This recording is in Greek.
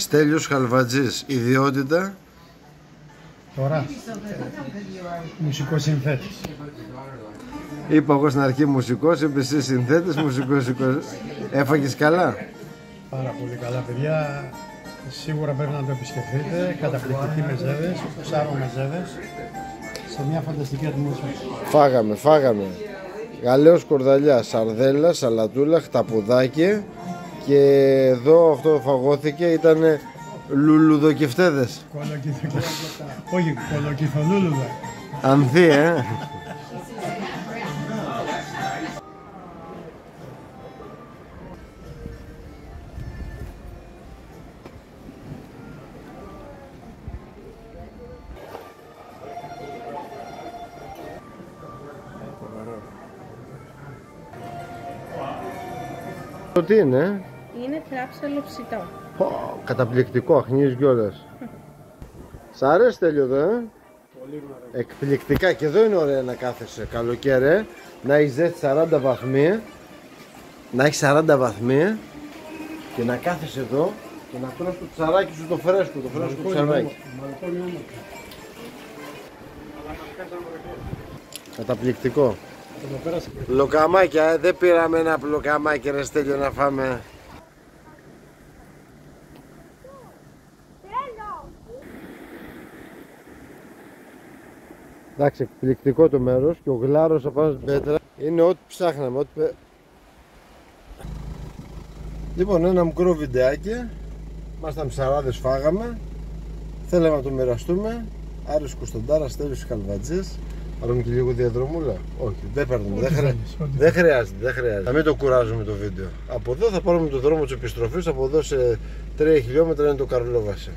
Στέλιος Χαλβατζής, ιδιότητα. Τώρα, μουσικό συνθέτης. Είπα εγώ στην αρχή μουσικός, είπε εσύ συνθέτης, μουσικός. Έφαγες καλά; Πάρα πολύ καλά, παιδιά. Σίγουρα πρέπει να το επισκεφτείτε. Καταπληκτικοί μεζέδες, ψάρο μεζέδες, σε μια φανταστική ατμόσφαιρα. Φάγαμε, φάγαμε. Γαλέος κορδαλιά, σαρδέλα, σαλατούλα, χταπουδάκι και εδώ αυτό φαγώθηκε ήταν λουλουδοκεφτέδες. Κολοκυθο... Όχι, κολοκυθολούλουδα. Ανθή, ε. Το τι είναι, Είναι θράψαλο ψητό. Πω, καταπληκτικό, αχνίζει κιόλας. Σ' αρέσει τέλειο εδώ, ε; Εκπληκτικά και εδώ είναι ωραία να κάθεσαι καλοκαίρι, ε. να έχεις ζέστη 40 βαθμοί, να έχεις 40 βαθμοί και να κάθεσαι εδώ και να τρως το ψαράκι σου το φρέσκο, το φρέσκο ψαράκι. Καταπληκτικό. Λοκαμάκια, ε, δεν πήραμε ένα λοκαμάκι ρε Στέλιο να φάμε. Εντάξει, εκπληκτικό το μέρος και ο γλάρος απάνω στην πέτρα είναι ό,τι ψάχναμε. Ό,τι... πε- Λοιπόν, ένα μικρό βιντεάκι. Ήμασταν ψαράδες, φάγαμε. Θέλαμε να το μοιραστούμε. Άρης Κωνσταντάρας, Στέλιος Καλβατζής. Πάρουμε και λίγο διαδρομούλα. Όχι, δεν παίρνουμε. Δεν, χρεια... θέλεις, ό,τι δεν χρειάζεται, δεν χρειάζεται. Θα μην το κουράζουμε το βίντεο. Από εδώ θα πάρουμε το δρόμο της επιστροφής. Από εδώ σε 3 χιλιόμετρα είναι το Καρλόβαση.